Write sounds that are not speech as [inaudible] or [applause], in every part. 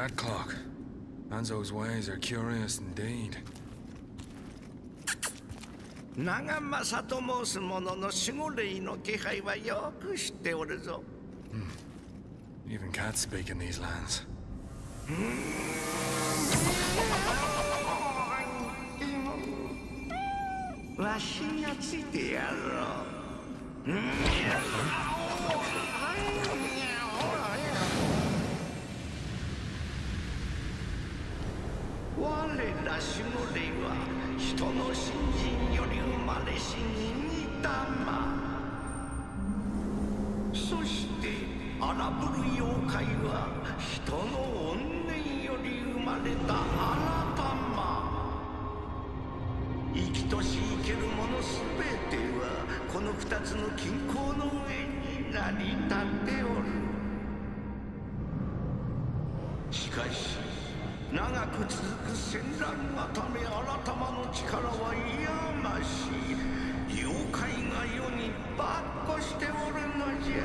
cat clock. Manzo's ways are curious indeed. 長政と申す者の守護霊の気配はよく知っておるぞ。Even cats speak in these lands. [laughs] わしがついてやろう。 [laughs] 守護霊は人の信心より生まれし忍玉そして荒ぶる妖怪は人の怨念より生まれた新玉生きとし生けるものすべてはこの二つの均衡の上に成り立っておる。しかし長く続く戦乱がため新たまの力は嫌ましい妖怪が世にばっこしておるのじゃ。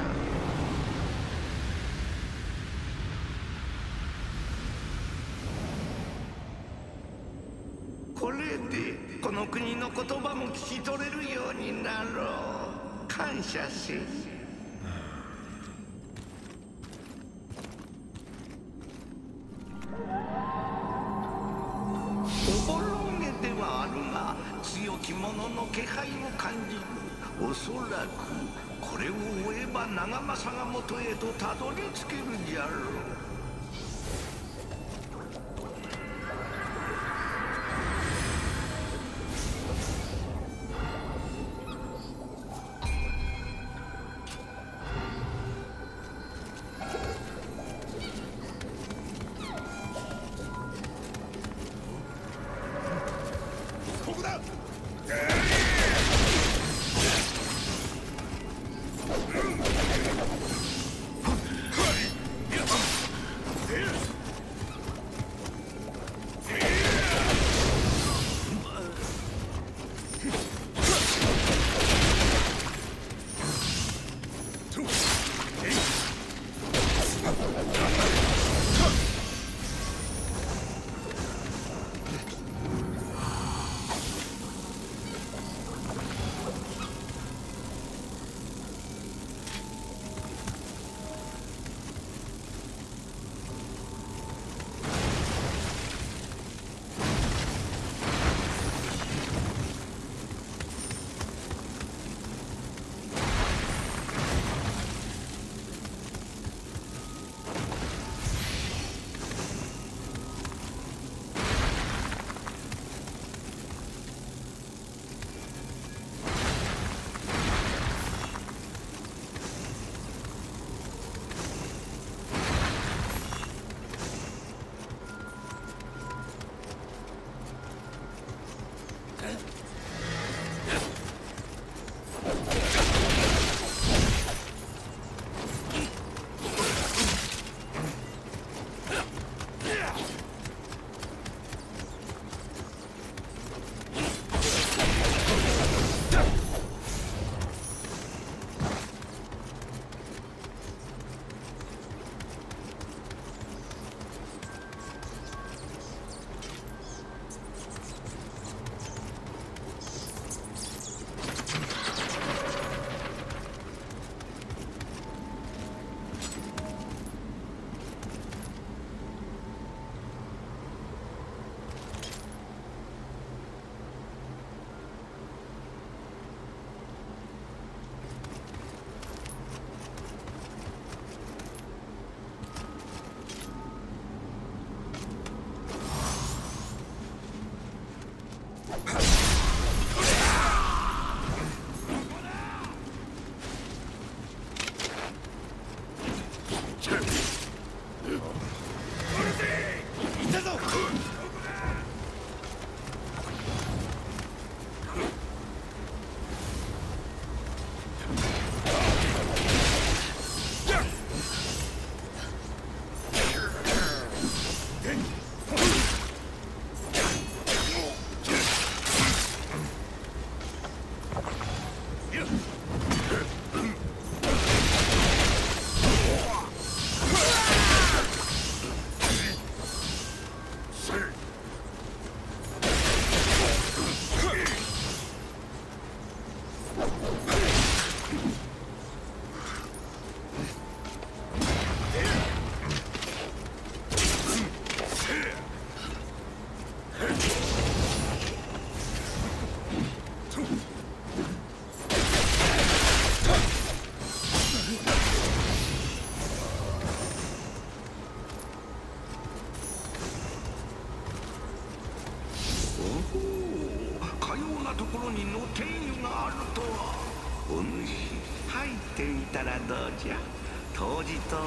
これでこの国の言葉も聞き取れるようになろう。感謝せき者の気配を感じるおそらくこれを追えば長政が元へとたどり着けるじゃろう。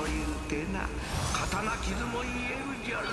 いうてな。刀傷も言えるじゃろう。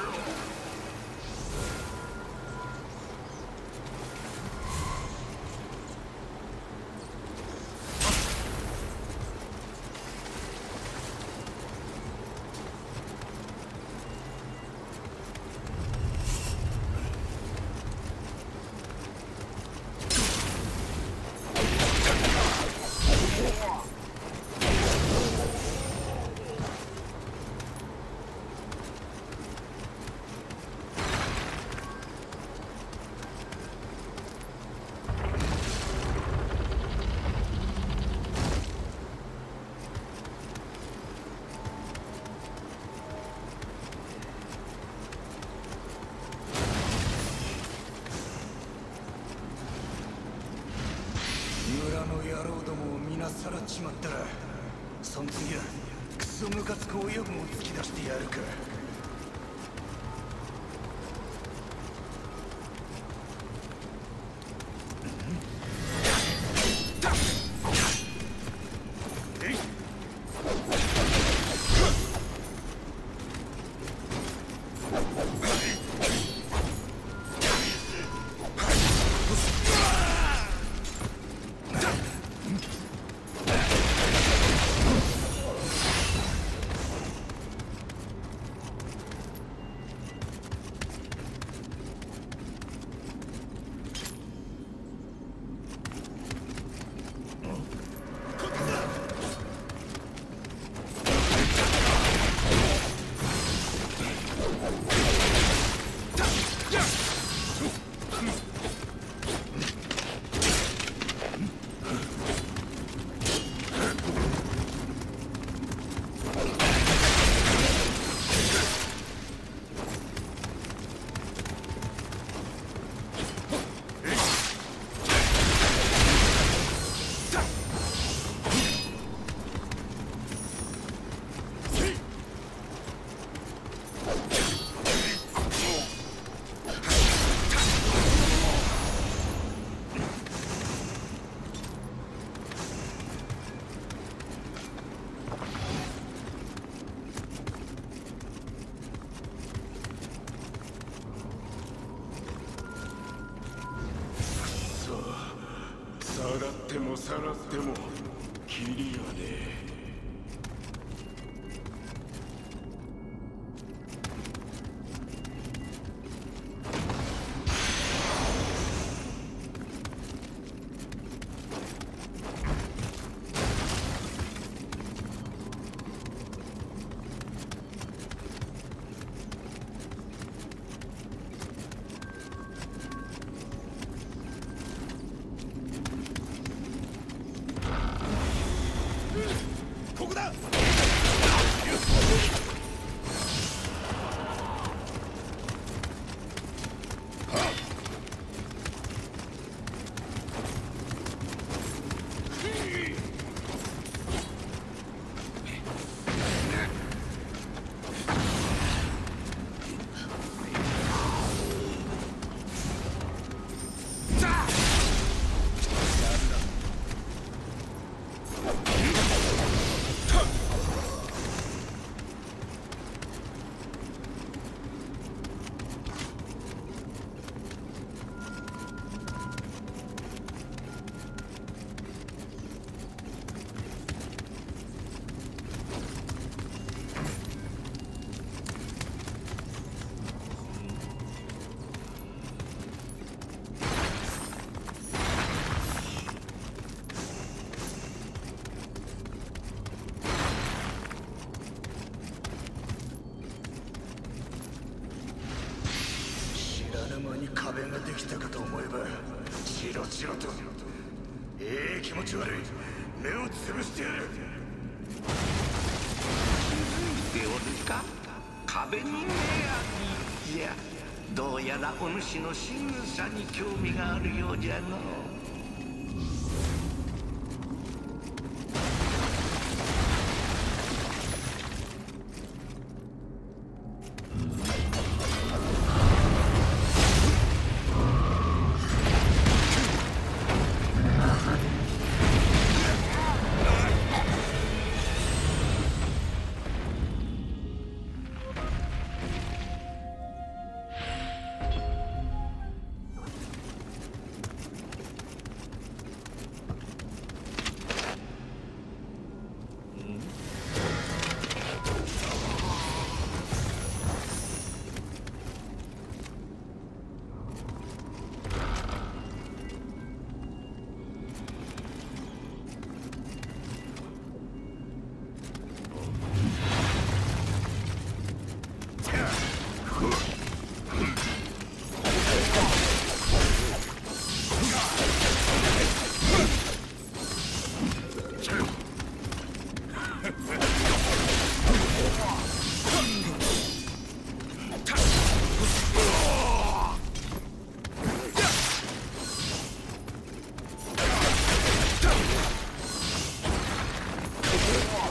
の野郎どもを皆さらっちまったらその次はクソムカつく親分を突き出してやるか。てもさらってもキリがねえ。壁ができたかと思えばチロチロと。ええ気持ち悪い。目をつぶしてやる。気づいておるか？壁に目あり。いやどうやらお主の仕草に興味があるようじゃの。こ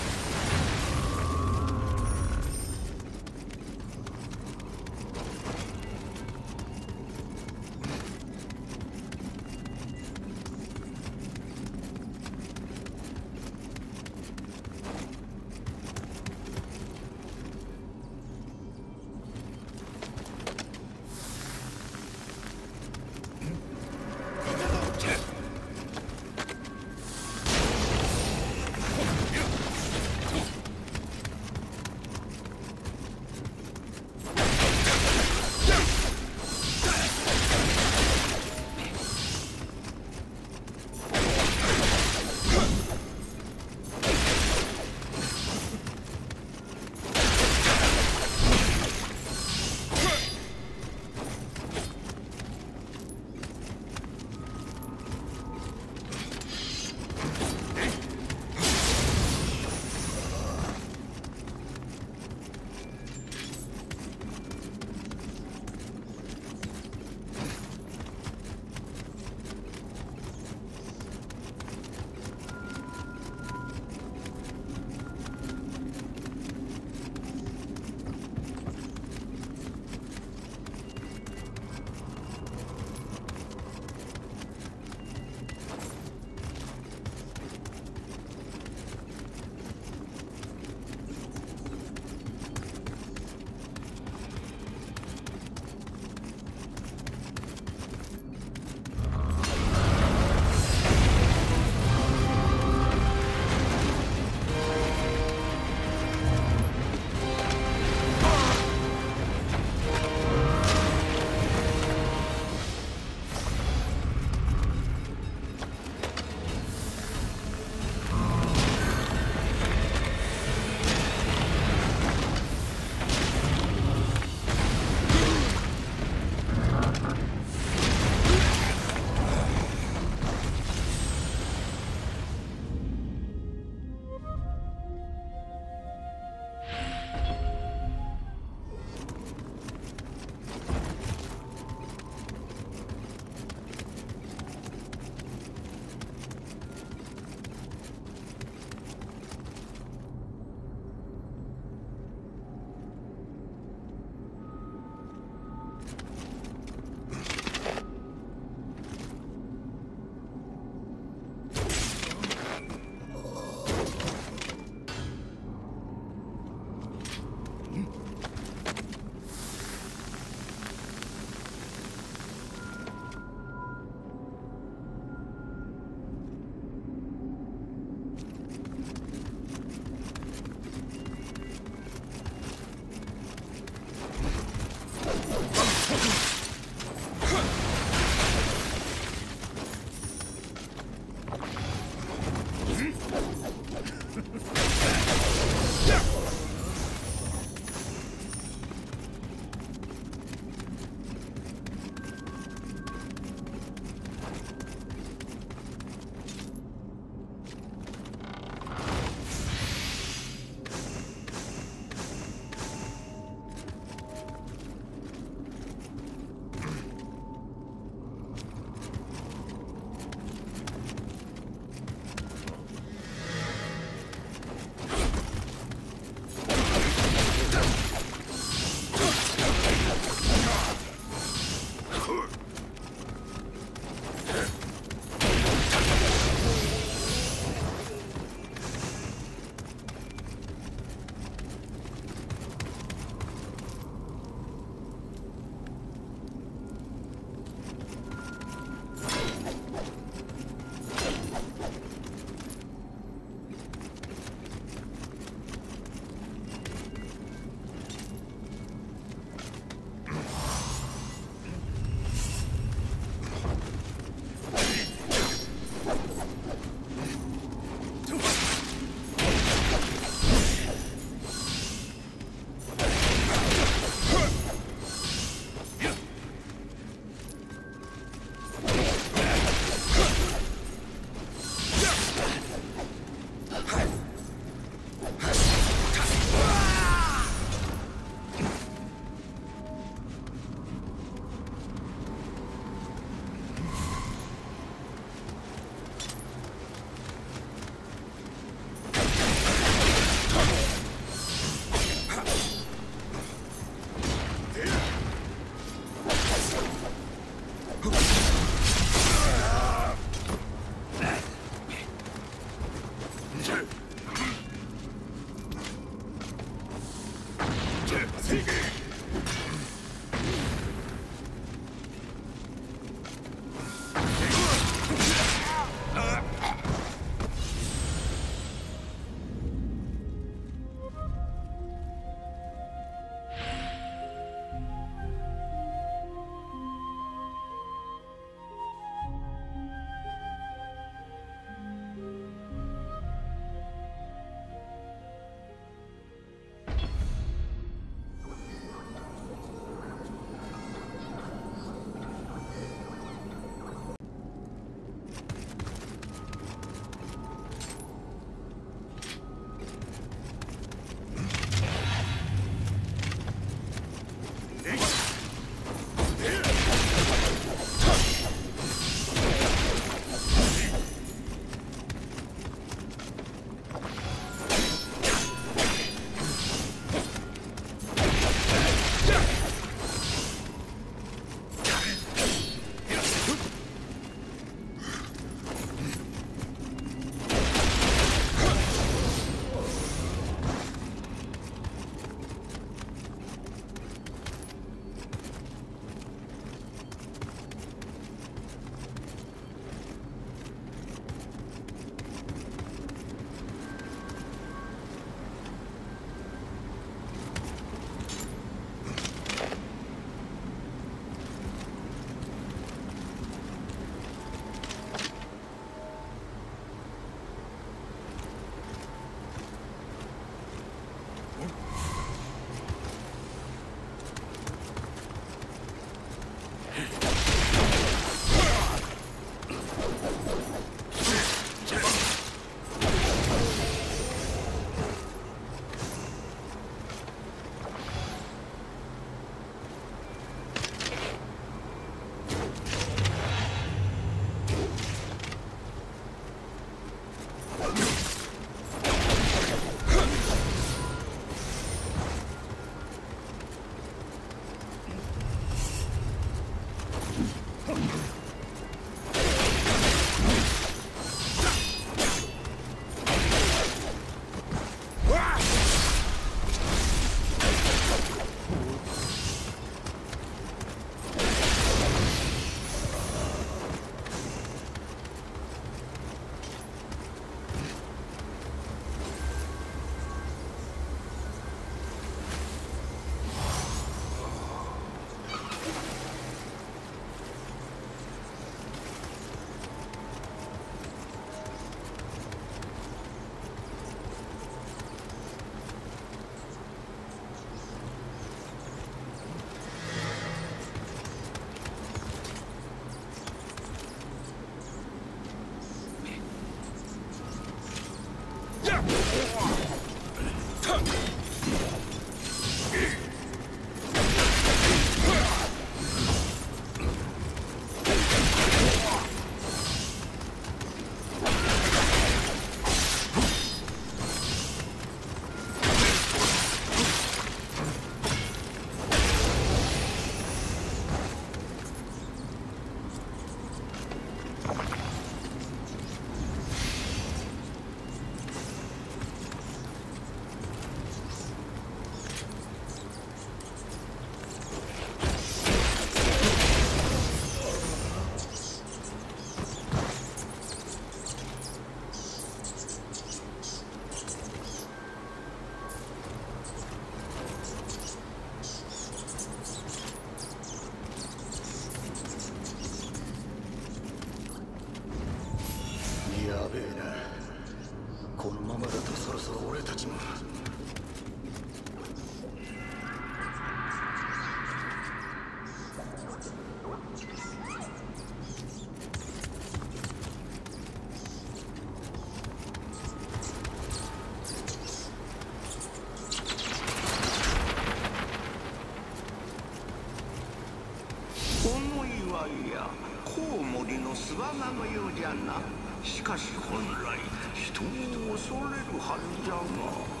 や。コウモリの巣穴のようじゃな。しかし本来人を恐れるはずじゃが。